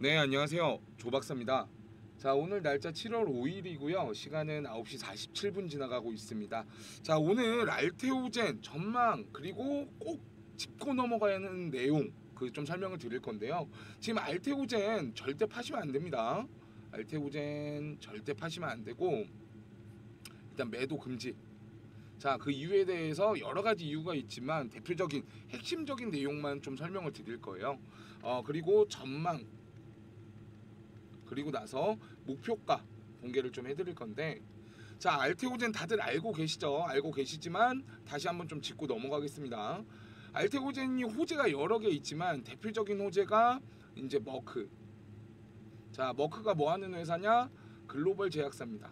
네 안녕하세요. 조박사입니다. 자 오늘 날짜 7월 5일이고요. 시간은 9시 47분 지나가고 있습니다. 자 오늘 알테오젠 전망 그리고 꼭 짚고 넘어가야 하는 내용 그 좀 설명을 드릴 건데요. 지금 알테오젠 절대 파시면 안 됩니다. 알테오젠 절대 파시면 안 되고 일단 매도 금지. 자 그 이유에 대해서 여러 가지 이유가 있지만 대표적인 핵심적인 내용만 좀 설명을 드릴 거예요. 어 그리고 전망 그리고 나서 목표가 공개를 좀 해드릴 건데 자 알테오젠 다들 알고 계시죠? 알고 계시지만 다시 한번 좀 짚고 넘어가겠습니다. 알테오젠이 호재가 여러 개 있지만 대표적인 호재가 이제 머크. 자 머크가 뭐 하는 회사냐? 글로벌 제약사입니다.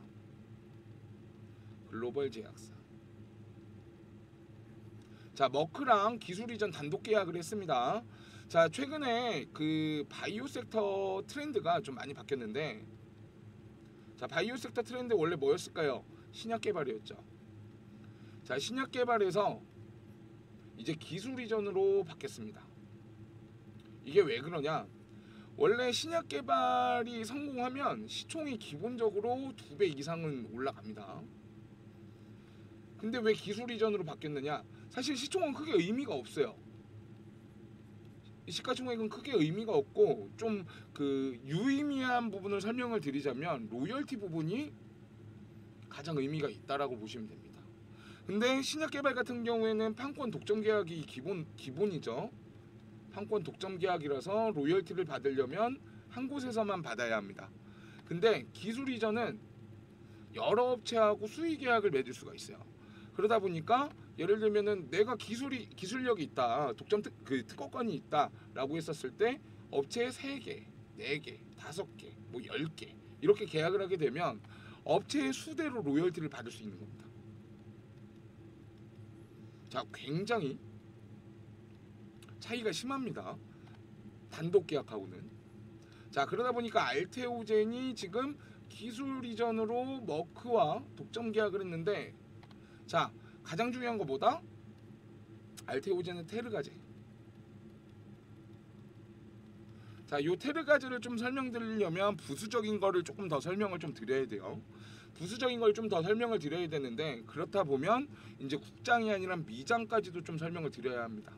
글로벌 제약사. 자 머크랑 기술 이전 단독 계약을 했습니다. 자 최근에 그 바이오 섹터 트렌드가 좀 많이 바뀌었는데 자 바이오 섹터 트렌드 원래 뭐였을까요? 신약 개발이었죠. 자 신약 개발에서 이제 기술 이전으로 바뀌었습니다. 이게 왜 그러냐? 원래 신약 개발이 성공하면 시총이 기본적으로 두 배 이상은 올라갑니다. 근데 왜 기술 이전으로 바뀌었느냐? 사실 시총은 크게 의미가 없어요. 시가총액은 크게 의미가 없고 좀 그 유의미한 부분을 설명을 드리자면 로열티 부분이 가장 의미가 있다라고 보시면 됩니다. 근데 신약 개발 같은 경우에는 판권 독점 계약이 기본 기본이죠. 판권 독점 계약이라서 로열티를 받으려면 한 곳에서만 받아야 합니다. 근데 기술 이전은 여러 업체하고 수의 계약을 맺을 수가 있어요. 그러다 보니까 예를 들면은 내가 기술이 기술력이 있다 독점 특, 그 특허권이 있다라고 했었을 때 업체에 세 개, 네 개, 다섯 개, 뭐 열 개 이렇게 계약을 하게 되면 업체의 수대로 로열티를 받을 수 있는 겁니다. 자, 굉장히 차이가 심합니다. 단독 계약하고는. 자, 그러다 보니까 알테오젠이 지금 기술 이전으로 머크와 독점 계약을 했는데 자, 가장 중요한 것보다 알테오젠은 테르가제. 자, 요 테르가제를 좀 설명드리려면 부수적인 거를 조금 더 설명을 좀 드려야 돼요. 부수적인 걸 좀 더 설명을 드려야 되는데 그렇다 보면 이제 국장이 아니라 미장까지도 좀 설명을 드려야 합니다.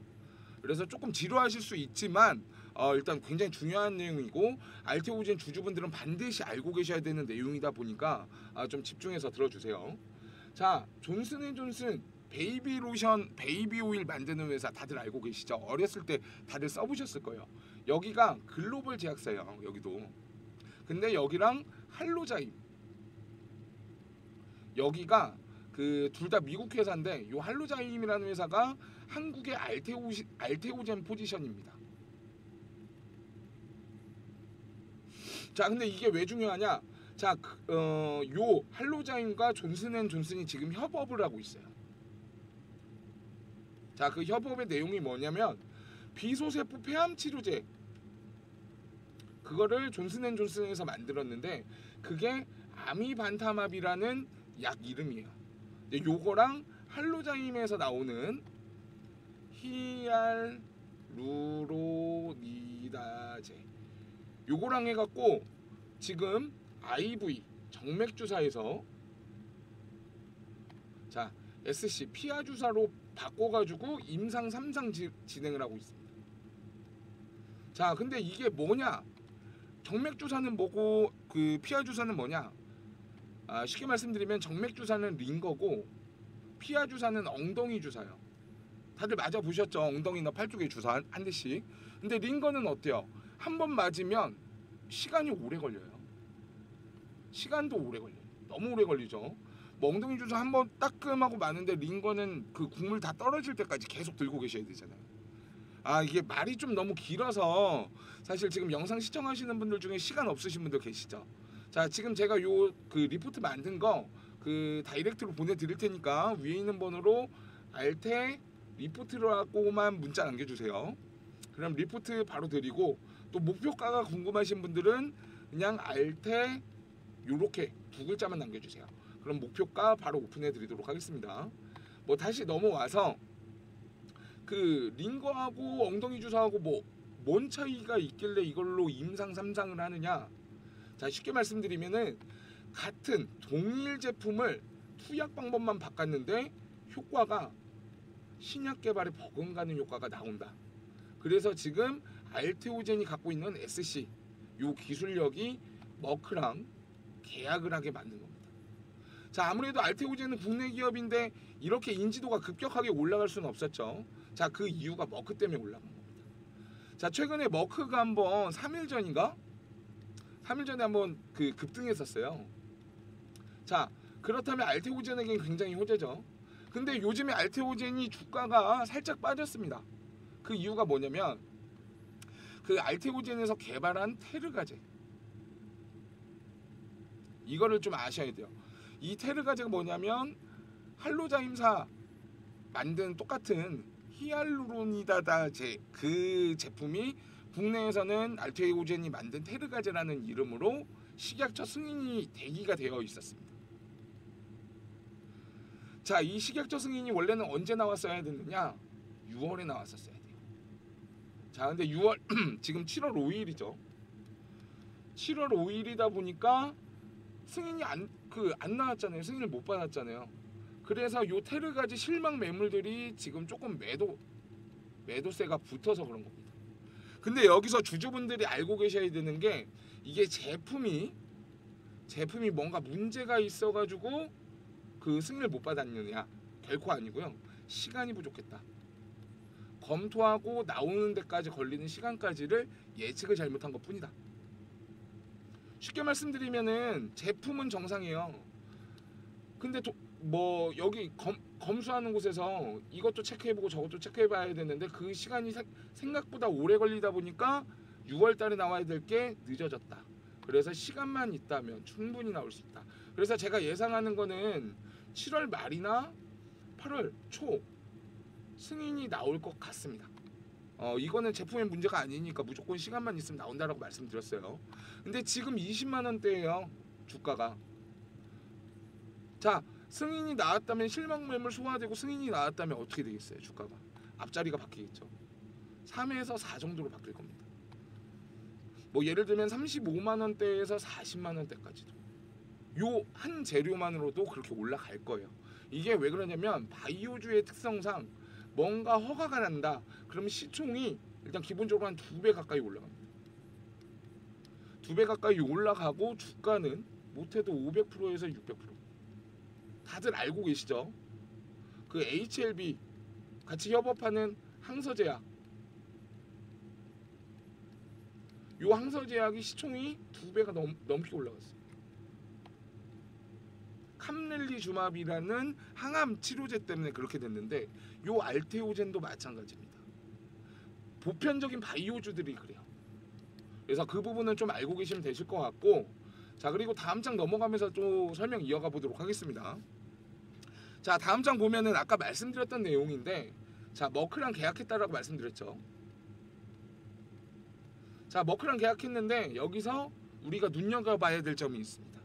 그래서 조금 지루하실 수 있지만 어, 일단 굉장히 중요한 내용이고 알테오젠 주주분들은 반드시 알고 계셔야 되는 내용이다 보니까 아, 좀 집중해서 들어주세요. 자, 존슨앤존슨 베이비 로션, 베이비 오일 만드는 회사 다들 알고 계시죠? 어렸을 때 다들 써보셨을 거예요. 여기가 글로벌 제약사예요. 여기도. 근데 여기랑 할로자임 여기가 그 둘 다 미국 회사인데 요 할로자임이라는 회사가 한국의 알테오 알테오젠 포지션입니다. 자, 근데 이게 왜 중요하냐? 자, 그, 어, 요 할로자임과 존슨앤존슨이 지금 협업을 하고 있어요. 자, 그 협업의 내용이 뭐냐면 비소세포 폐암 치료제 그거를 존슨앤존슨에서 만들었는데 그게 아미반타맙이라는 약 이름이에요. 근데 요거랑 할로자임에서 나오는 히알루로니다제 요거랑 해갖고 지금 IV 정맥 주사에서 자 SC 피하 주사로 바꿔가지고 임상 3상 지, 진행을 하고 있습니다. 자 근데 이게 뭐냐? 정맥 주사는 뭐고 그 피하 주사는 뭐냐? 아, 쉽게 말씀드리면 정맥 주사는 링거고 피하 주사는 엉덩이 주사요. 다들 맞아 보셨죠? 엉덩이나 팔 쪽에 주사 한, 한 대씩. 근데 링거는 어때요? 한 번 맞으면 시간이 오래 걸려요. 시간도 오래 걸려요. 너무 오래 걸리죠. 멍둥이 주사 한번 따끔하고 마는데 링거는 그 국물 다 떨어질 때까지 계속 들고 계셔야 되잖아요. 아 이게 말이 좀 너무 길어서 사실 지금 영상 시청하시는 분들 중에 시간 없으신 분들 계시죠. 자 지금 제가 요 그 리포트 만든 거 그 direct로 보내드릴 테니까 위에 있는 번호로 알테 리포트라고만 문자 남겨주세요. 그럼 리포트 바로 드리고 또 목표가가 궁금하신 분들은 그냥 알테 요렇게 두 글자만 남겨주세요. 그럼 목표가 바로 오픈해 드리도록 하겠습니다. 뭐 다시 넘어와서 그 링거하고 엉덩이 주사하고 뭐 뭔 차이가 있길래 이걸로 임상 3상을 하느냐? 자 쉽게 말씀드리면은 같은 동일 제품을 투약 방법만 바꿨는데 효과가 신약 개발에 버금가는 효과가 나온다. 그래서 지금 알테오젠이 갖고 있는 SC 요 기술력이 머크랑 계약을 하게 만든 겁니다. 자 아무래도 알테오젠은 국내 기업인데 이렇게 인지도가 급격하게 올라갈 수는 없었죠. 자 그 이유가 머크 때문에 올라간 겁니다. 자 최근에 머크가 한번 3일 전인가 3일 전에 한번 그 급등했었어요. 자 그렇다면 알테오젠에겐 굉장히 호재죠. 근데 요즘에 알테오젠이 주가가 살짝 빠졌습니다. 그 이유가 뭐냐면 그 알테오젠에서 개발한 테르가제 이거를 좀 아셔야 돼요. 이 테르가제가 뭐냐면 할로자 임사 만든 똑같은 히알루로니다다제 그 제품이 국내에서는 알테오젠이 만든 테르가제라는 이름으로 식약처 승인이 대기가 되어 있었습니다. 자, 이 식약처 승인이 원래는 언제 나왔어야 됐느냐? 6월에 나왔었어야 돼요. 자, 근데 6월 지금 7월 5일이죠. 7월 5일이다 보니까 승인이 안 그 안 나왔잖아요. 승인을 못 받았잖아요. 그래서 요 테르 가지 실망 매물들이 지금 조금 매도 매도세가 붙어서 그런 겁니다. 근데 여기서 주주분들이 알고 계셔야 되는 게 이게 제품이 제품이 뭔가 문제가 있어가지고 그 승인을 못 받았느냐 결코 아니고요. 시간이 부족했다. 검토하고 나오는 데까지 걸리는 시간까지를 예측을 잘못한 것 뿐이다. 쉽게 말씀드리면은 제품은 정상이에요. 근데 도, 뭐 여기 검, 검수하는 곳에서 이것도 체크해보고 저것도 체크해봐야 되는데 그 시간이 사- 생각보다 오래 걸리다 보니까 6월달에 나와야 될 게 늦어졌다. 그래서 시간만 있다면 충분히 나올 수 있다. 그래서 제가 예상하는 거는 7월 말이나 8월 초 승인이 나올 것 같습니다. 어 이거는 제품의 문제가 아니니까 무조건 시간만 있으면 나온다라고 말씀드렸어요. 근데 지금 20만 원대예요 주가가. 자 승인이 나왔다면 실망 매물 소화되고 승인이 나왔다면 어떻게 되겠어요 주가가? 앞자리가 바뀌겠죠. 3에서 4 정도로 바뀔 겁니다. 뭐 예를 들면 35만 원대에서 40만 원대까지도 요 한 재료만으로도 그렇게 올라갈 거예요. 이게 왜 그러냐면 바이오주의 특성상 뭔가 허가가 난다. 그러면 시총이 일단 기본적으로 한 두 배 가까이 올라갑니다. 두 배 가까이 올라가고 주가는 못해도 500%에서 600%. 다들 알고 계시죠? 그 HLB 같이 협업하는 항서제약. 요 항서제약이 시총이 두 배가 넘, 넘게 올라갔어요. 캄렐리주마비라는 항암 치료제 때문에 그렇게 됐는데 요 알테오젠도 마찬가지입니다. 보편적인 바이오주들이 그래요. 그래서 그 부분은 좀 알고 계시면 되실 것 같고 자 그리고 다음 장 넘어가면서 또 설명 이어가 보도록 하겠습니다. 자 다음 장 보면은 아까 말씀드렸던 내용인데 자 머크랑 계약했다라고 말씀드렸죠. 자 머크랑 계약했는데 여기서 우리가 눈여겨봐야 될 점이 있습니다.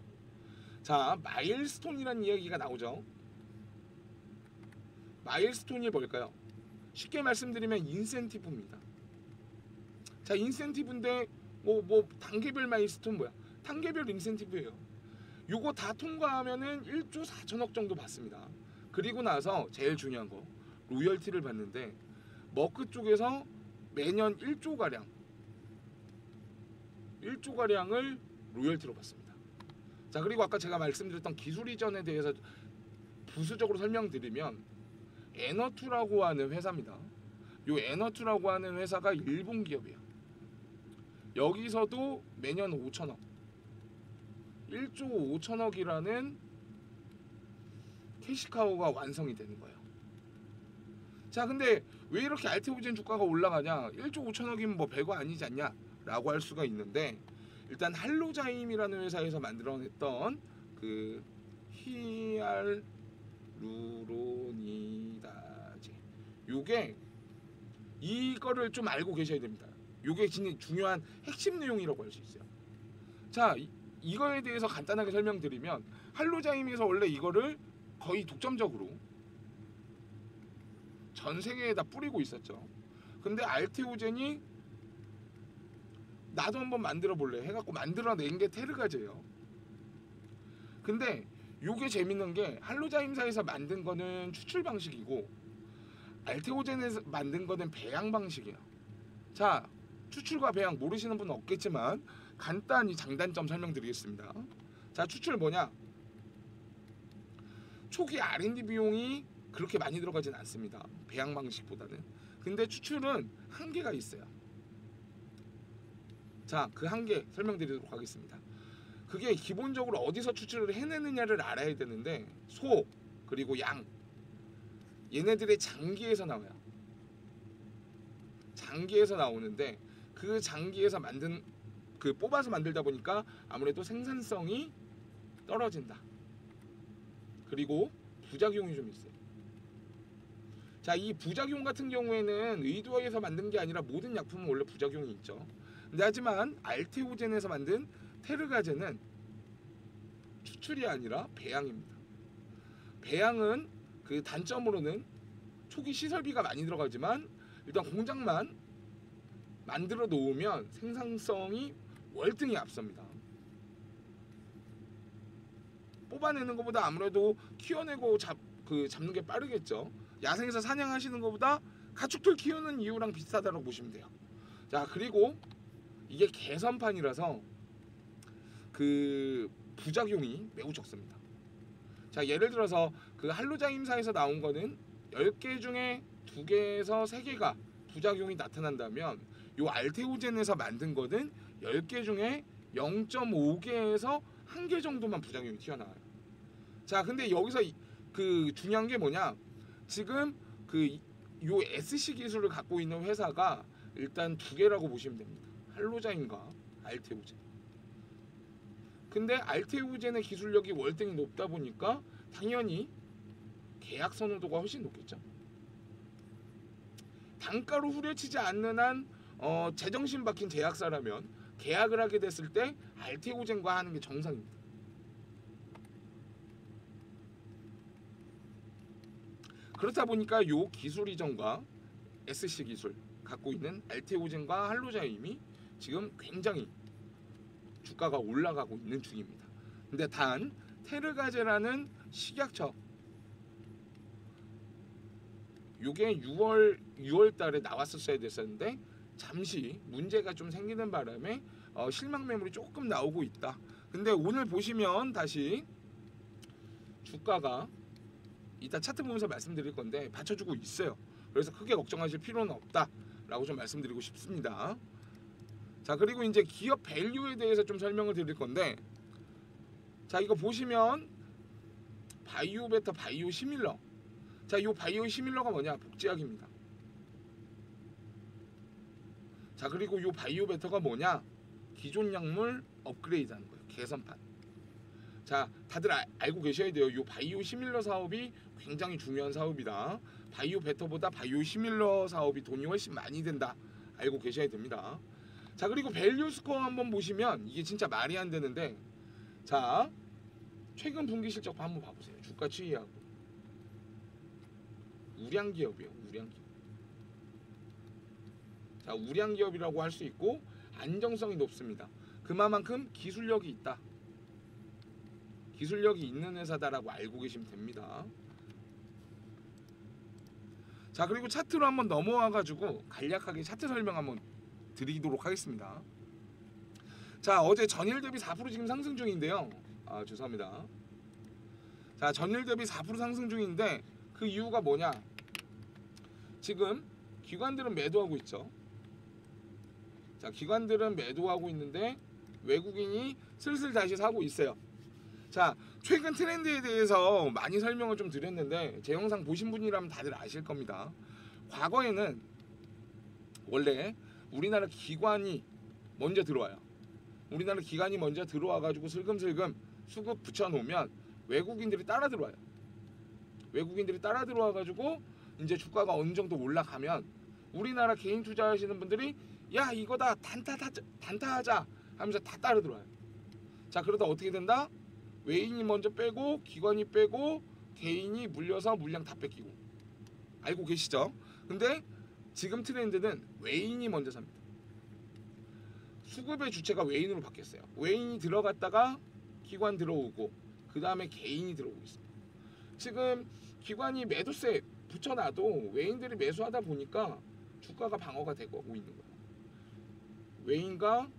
자 마일스톤이라는 이야기가 나오죠. 마일스톤이 뭘까요? 쉽게 말씀드리면 인센티브입니다. 자 인센티브인데 뭐뭐 단계별 마일스톤 뭐야? 단계별 인센티브예요. 요거 다 통과하면은 1조 4천억 정도 받습니다. 그리고 나서 제일 중요한 거 로열티를 받는데 머크 쪽에서 매년 1조 가량 1조 가량을 로열티로 받습니다. 자 그리고 아까 제가 말씀드렸던 기술 이전에 대해서 부수적으로 설명드리면 에너투라고 하는 회사입니다. 요 에너투라고 하는 회사가 일본 기업이에요. 여기서도 매년 5천억 1조 5천억이라는 캐시카우가 완성이 되는 거예요. 자, 근데 왜 이렇게 알테오젠 주가가 올라가냐? 1조 5천억이면 뭐 별거 아니지 않냐? 라고 할 수가 있는데 일단 할로자임이라는 회사에서 만들어냈던 그 히알루로니다제 요게 이거를 좀 알고 계셔야 됩니다. 요게 진짜 중요한 핵심 내용이라고 할 수 있어요. 자, 이- 이거에 대해서 간단하게 설명드리면 할로자임에서 원래 이거를 거의 독점적으로 전 세계에다 뿌리고 있었죠. 근데 알테오젠이 나도 한번 만들어 볼래 해갖고 만들어낸 게 테르가제예요. 근데 요게 재밌는 게 할로자 임사에서 만든 거는 추출 방식이고 알테오젠에서 만든 거는 배양 방식이에요. 자, 추출과 배양 모르시는 분은 없겠지만 간단히 장단점 설명드리겠습니다. 자, 추출 뭐냐? 초기 R&D 비용이 그렇게 많이 들어가진 않습니다. 배양 방식보다는. 근데 추출은 한계가 있어요. 자, 그 한계 설명드리도록 하겠습니다. 그게 기본적으로 어디서 추출을 해내느냐를 알아야 되는데 소 그리고 양 얘네들의 장기에서 나와요. 장기에서 나오는데 그 장기에서 만든 그 뽑아서 만들다 보니까 아무래도 생산성이 떨어진다. 그리고 부작용이 좀 있어요. 자, 이 부작용 같은 경우에는 의도해서 만든 게 아니라 모든 약품은 원래 부작용이 있죠. 근데 하지만 알테오젠에서 만든 테르가제는 추출이 아니라 배양입니다. 배양은 그 단점으로는 초기 시설비가 많이 들어가지만 일단 공장만 만들어 놓으면 생산성이 월등히 앞섭니다. 뽑아내는 것보다 아무래도 키워내고 잡 그 잡는 게 빠르겠죠. 야생에서 사냥하시는 것보다 가축들 키우는 이유랑 비슷하다고 보시면 돼요. 자 그리고 이게 개선판이라서 그 부작용이 매우 적습니다. 자 예를 들어서 그 할로자임사에서 나온 거는 10개 중에 2개에서 3개가 부작용이 나타난다면 요 알테오젠에서 만든 거는 10개 중에 0.5개에서 1개 정도만 부작용이 튀어나와요. 자 근데 여기서 이- 그 중요한 게 뭐냐 지금 그 요 SC 기술을 갖고 있는 회사가 일단 두 개라고 보시면 됩니다. 할로자인과 알테오젠. 근데 알테오젠의 기술력이 월등히 높다 보니까 당연히 계약 선호도가 훨씬 높겠죠. 단가로 후려치지 않는 한 어, 제정신 박힌 제약사라면 계약을 하게 됐을 때 알테오젠과 하는 게 정상입니다. 그렇다 보니까 요 기술 이전과 SC 기술 갖고 있는 알테오젠과 할로자임이 지금 굉장히 주가가 올라가고 있는 중입니다. 근데 단 테르가제라는 식약처 요게 6월 6월 달에 나왔었어야 됐었는데 잠시 문제가 좀 생기는 바람에 어, 실망 매물이 조금 나오고 있다. 근데 오늘 보시면 다시 주가가 이따 차트 보면서 말씀드릴 건데 받쳐주고 있어요. 그래서 크게 걱정하실 필요는 없다라고 좀 말씀드리고 싶습니다. 자 그리고 이제 기업 밸류에 대해서 좀 설명을 드릴 건데 자 이거 보시면 바이오 베타 바이오 시밀러. 자 이 바이오 시밀러가 뭐냐? 복제약입니다. 자 그리고 이 바이오 베터가 뭐냐? 기존 약물 업그레이드하는 거예요. 개선판. 자 다들 아- 알고 계셔야 돼요. 이 바이오 시밀러 사업이 굉장히 중요한 사업이다. 바이오 베터보다 바이오 시밀러 사업이 돈이 훨씬 많이 된다. 알고 계셔야 됩니다 자 그리고 value score 한번 보시면 이게 진짜 말이 안 되는데 자 최근 분기 실적 한번 봐보세요 주가 추이하고 우량 기업이에요 우량 기업 자 우량 기업이라고 할 수 있고 안정성이 높습니다. 그만큼 기술력이 있다. 기술력이 있는 회사다라고 알고 계시면 됩니다. 자 그리고 차트로 한번 넘어와 가지고 간략하게 차트 설명 한번 드리도록 하겠습니다. 자 어제 전일 대비 4% 지금 상승 중인데요. 아 죄송합니다. 자 전일 대비 4% 상승 중인데 그 이유가 뭐냐? 지금 기관들은 매도하고 있죠. 자 기관들은 매도하고 있는데 외국인이 슬슬 다시 사고 있어요. 자 최근 트렌드에 대해서 많이 설명을 좀 드렸는데 제 영상 보신 분이라면 다들 아실 겁니다. 과거에는 원래 우리나라 기관이 먼저 들어와요. 우리나라 기관이 먼저 들어와 가지고 슬금슬금 수급 붙여 놓으면 외국인들이 따라 들어와요. 외국인들이 따라 들어와 가지고 이제 주가가 어느 정도 올라가면 우리나라 개인 투자하시는 분들이 야 이거다 단타하자 단타하자 하면서 다 따라 들어와요. 자 그러다 어떻게 된다? 외인이 먼저 빼고 기관이 빼고 개인이 물려서 물량 다 뺏기고 알고 계시죠? 근데 지금 트렌드는 외인이 먼저 삽니다. 수급의 주체가 외인으로 바뀌었어요. 외인이 들어갔다가 기관 들어오고 그 다음에 개인이 들어오고 있습니다. 지금 기관이 매도세 붙여놔도 외인들이 매수하다 보니까 주가가 방어가 되고 있는 거예요. 외인과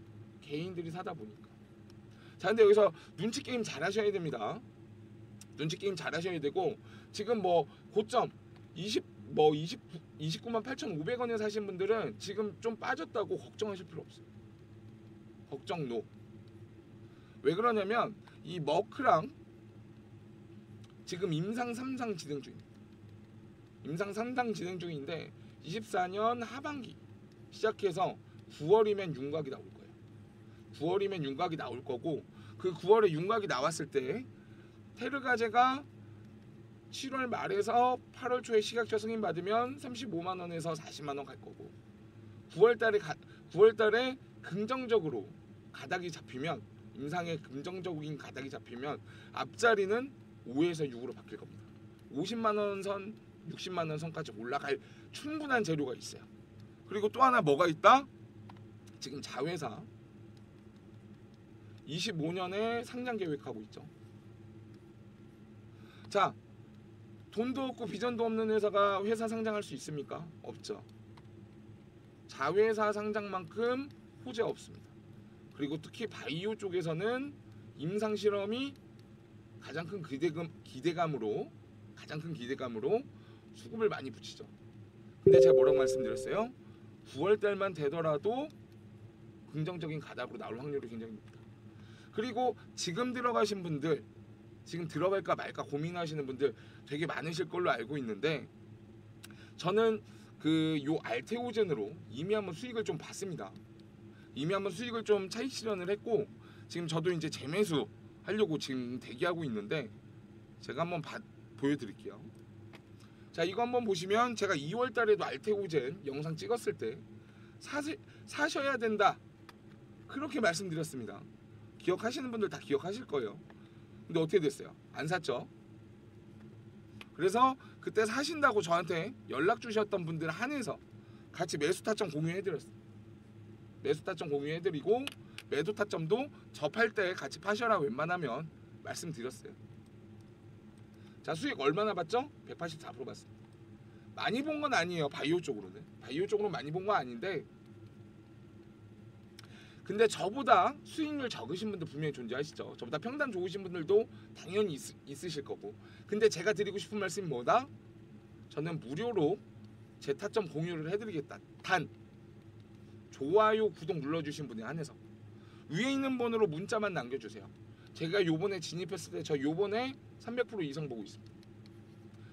개인들이 사다 보니까. 자, 근데 여기서 눈치 게임 잘 하셔야 됩니다. 눈치 게임 잘 하셔야 되고 지금 뭐 고점 20 뭐 20, 29만 8,500원에 사신 분들은 지금 좀 빠졌다고 걱정하실 필요 없어요. 걱정 no. 왜 그러냐면 이 머크랑 지금 임상 3상 진행 중입니다. 임상 3상 진행 중인데 24년 하반기 시작해서 9월이면 윤곽이 나올 거예요. 9월이면 윤곽이 나올 거고 그 9월에 윤곽이 나왔을 때 테르가제가 7월 말에서 8월 초에 식약처 승인 받으면 35만 원에서 40만 원 갈 거고 9월 달에 가, 9월 달에 긍정적으로 가닥이 잡히면 임상의 긍정적인 가닥이 잡히면 앞자리는 5에서 6으로 바뀔 겁니다. 50만 원 선, 60만 원 선까지 올라갈 충분한 재료가 있어요. 그리고 또 하나 뭐가 있다? 지금 자회사 25년에 상장 계획하고 있죠. 자, 돈도 없고 비전도 없는 회사가 회사 상장할 수 있습니까? 없죠. 자회사 상장만큼 호재 없습니다. 그리고 특히 바이오 쪽에서는 임상 실험이 가장 큰 기대감 기대감으로 가장 큰 기대감으로 수급을 많이 붙이죠. 근데 제가 뭐라고 말씀드렸어요? 9월 달만 되더라도 긍정적인 가닥으로 나올 확률이 굉장히 높다. 그리고 지금 들어가신 분들 지금 들어갈까 말까 고민하시는 분들 되게 많으실 걸로 알고 있는데 저는 그 요 알테오젠으로 이미 한번 수익을 좀 봤습니다. 이미 한번 수익을 좀 차익 실현을 했고 지금 저도 이제 재매수 하려고 지금 대기하고 있는데 제가 한번 봐, 보여드릴게요. 자 이거 한번 보시면 제가 2월 달에도 알테오젠 영상 찍었을 때 사시, 사셔야 된다 그렇게 말씀드렸습니다. 기억하시는 분들 다 기억하실 거예요. 근데 어떻게 됐어요? 안 샀죠? 그래서 그때 사신다고 저한테 연락 주셨던 분들 한해서 같이 매수 타점 공유해드렸어요. 매수 타점 공유해드리고 매도 타점도 접할 때 같이 파셔라 웬만하면 말씀드렸어요. 자 수익 얼마나 봤죠? 184% 봤습니다. 많이 본 건 아니에요. 바이오 쪽으로는 바이오 쪽으로 많이 본 건 아닌데 근데 저보다 수익률 적으신 분들 분명히 존재하시죠. 저보다 평단 좋으신 분들도 당연히 있, 있으실 거고. 근데 제가 드리고 싶은 말씀이 뭐다? 저는 무료로 제 타점 공유를 해드리겠다. 단 좋아요, 구독 눌러주신 분에 한해서 위에 있는 번호로 문자만 남겨주세요. 제가 요번에 진입했을 때 저 요번에 300% 이상 보고 있습니다.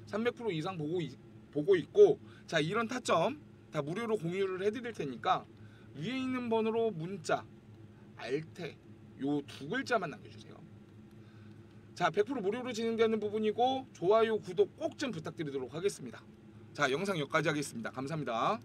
300% 이상 보고 이- 보고 있고 자 이런 타점 다 무료로 공유를 해드릴 테니까 위에 있는 번호로 문자 알테 요 두 글자만 남겨주세요. 자, 100% 무료로 진행되는 부분이고 좋아요, 구독 꼭 좀 부탁드리도록 하겠습니다. 자, 영상 여기까지 하겠습니다. 감사합니다.